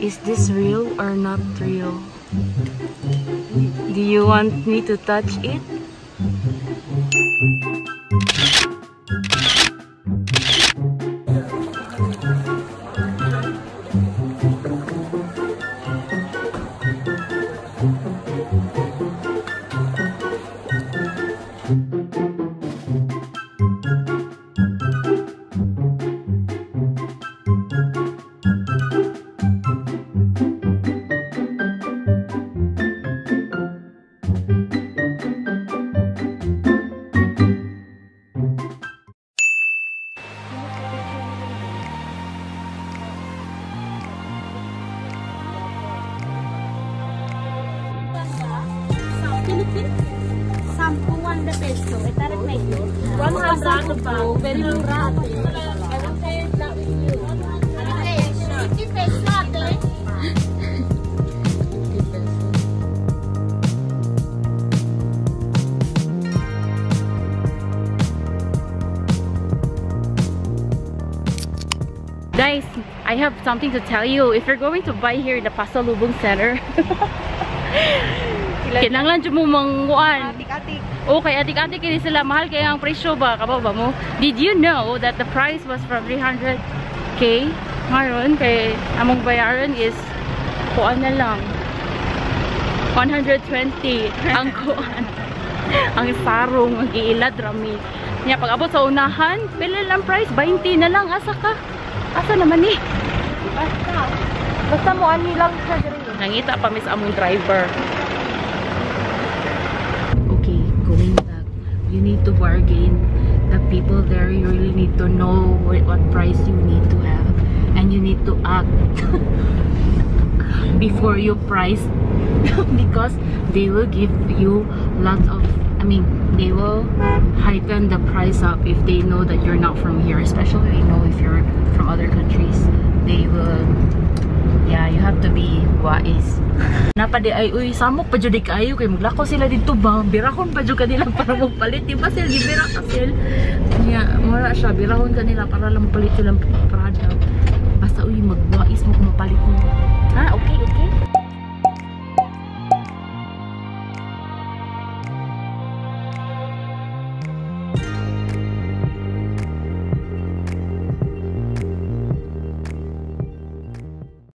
Is this real or not real? Do you want me to touch it? Sampuan na peso. Itarik na ito. 100 ba? Very mura. Fifty peso ate. Guys, I have something to tell you. If you're going to buy here in the Pasalubong Center, kinanglan dyan mo manguan. Atik-atik. Okay, atik-atik kini sila. Mahal kaya ang presyo ba? Kababa mo? Did you know that the price was from 300k? Ngayon, kay among bayaran is kuan na lang. 120 ang kuan. ang sarong, ang giilad, rami. Niya, pag abot sa unahan, pila lang price? 20 na lang. Asa ka? Asa naman ni? Basta. Basta mo ani lang siya diri. Nangita pa miss among driver. You need to bargain. The people there, you really need to know what, price you need to have. And you need to act before you price. because they will give you lots of, I mean, they will heighten the price up if they know that you're not from here. Especially, you know, if you're from other countries. They will Yeah, you have to be wise. Napadi ay uy samok pa jud kayo kay maglakaw sila dito ba. Birahon pa jud kanila para magpalit di ba sila gibira ka sila. Nya mura siya birahon kanila para lang mapalit silang product.